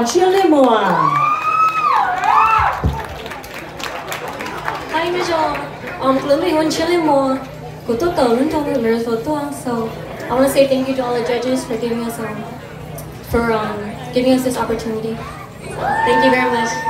Lemoine, Sheila Lemoine. Hai mấy cho ông lớn bị hôn Sheila Lemoine. Cô tốt cầu lyrics for tuang. So I want to say thank you to all the judges for giving us um, for um, giving us this opportunity. Thank you very much.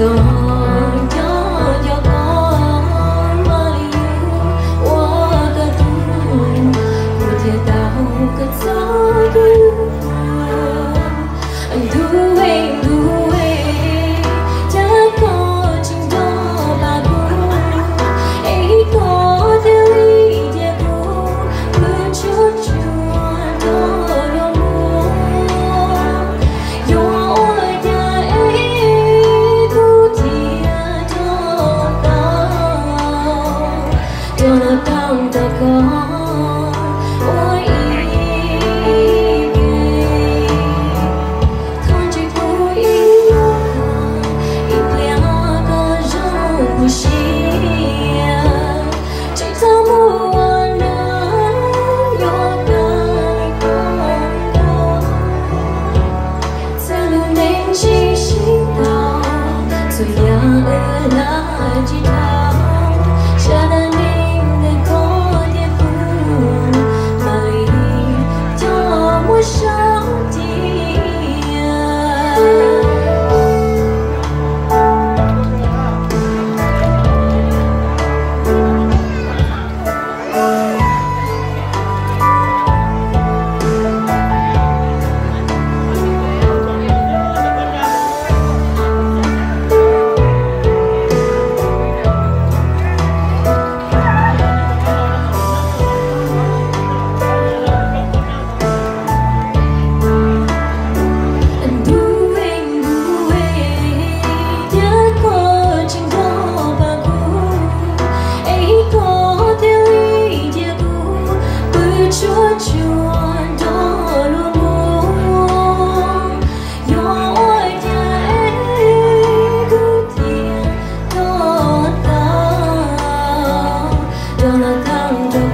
corazón. 是心动最亮的那一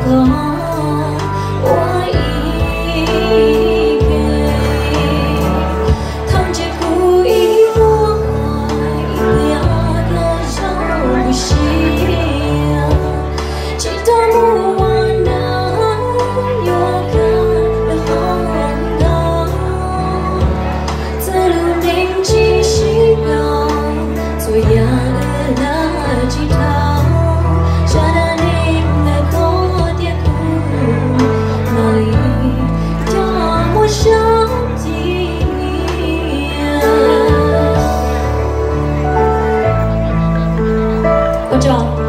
long. 就。